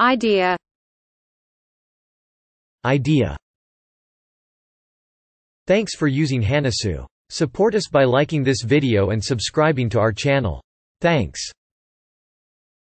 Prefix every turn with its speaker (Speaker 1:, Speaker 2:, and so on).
Speaker 1: Idea
Speaker 2: Idea Thanks for using Hanasu. Support us by liking this video and subscribing to our channel. Thanks.